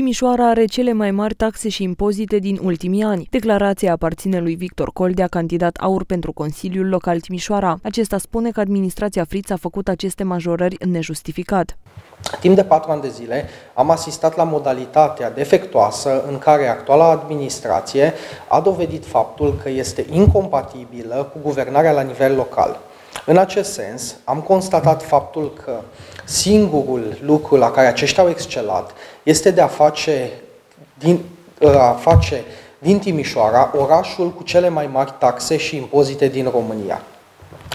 Timișoara are cele mai mari taxe și impozite din ultimii ani. Declarația aparține lui Victor Coldea, candidat aur pentru Consiliul Local Timișoara. Acesta spune că administrația Friț a făcut aceste majorări nejustificat. Timp de patru ani de zile am asistat la modalitatea defectuoasă în care actuala administrație a dovedit faptul că este incompatibilă cu guvernarea la nivel local. În acest sens, am constatat faptul că singurul lucru la care aceștia au excelat este de a face din, a face din Timișoara orașul cu cele mai mari taxe și impozite din România.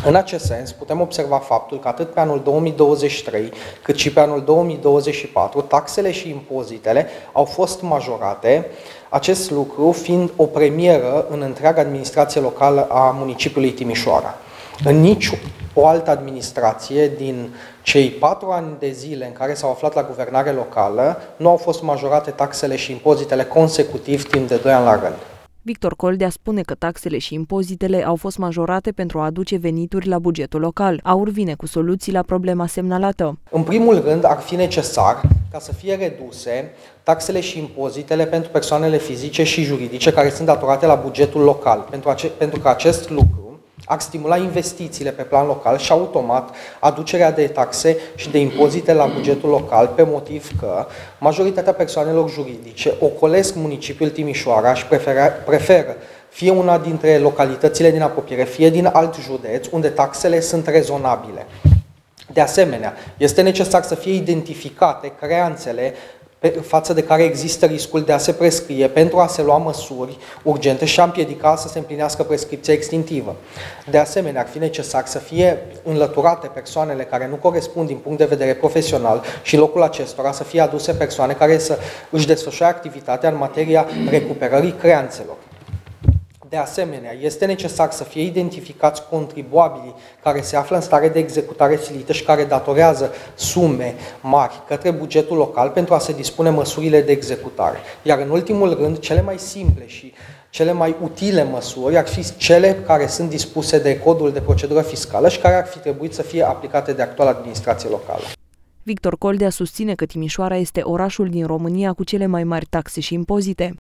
În acest sens, putem observa faptul că atât pe anul 2023, cât și pe anul 2024, taxele și impozitele au fost majorate, acest lucru fiind o premieră în întreaga administrație locală a municipiului Timișoara. În nici o altă administrație din cei patru ani de zile în care s-au aflat la guvernare locală nu au fost majorate taxele și impozitele consecutiv timp de 2 ani la rând. Victor Coldea spune că taxele și impozitele au fost majorate pentru a aduce venituri la bugetul local. Aur vine cu soluții la problema semnalată. În primul rând, ar fi necesar ca să fie reduse taxele și impozitele pentru persoanele fizice și juridice care sunt datorate la bugetul local, pentru, ace- pentru că acest lucru ar stimula investițiile pe plan local și automat aducerea de taxe și de impozite la bugetul local pe motiv că majoritatea persoanelor juridice ocolesc municipiul Timișoara și preferă, preferă fie una dintre localitățile din apropiere, fie din alt județ, unde taxele sunt rezonabile. De asemenea, este necesar să fie identificate creanțele față de care există riscul de a se prescrie pentru a se lua măsuri urgente și a împiedica să se împlinească prescripția extintivă. De asemenea, ar fi necesar să fie înlăturate persoanele care nu corespund din punct de vedere profesional și în locul acestora să fie aduse persoane care să își desfășoare activitatea în materia recuperării creanțelor. De asemenea, este necesar să fie identificați contribuabilii care se află în stare de executare silită și care datorează sume mari către bugetul local pentru a se dispune măsurile de executare. Iar în ultimul rând, cele mai simple și cele mai utile măsuri ar fi cele care sunt dispuse de codul de procedură fiscală și care ar fi trebuit să fie aplicate de actuala administrație locală. Victor Coldea susține că Timișoara este orașul din România cu cele mai mari taxe și impozite.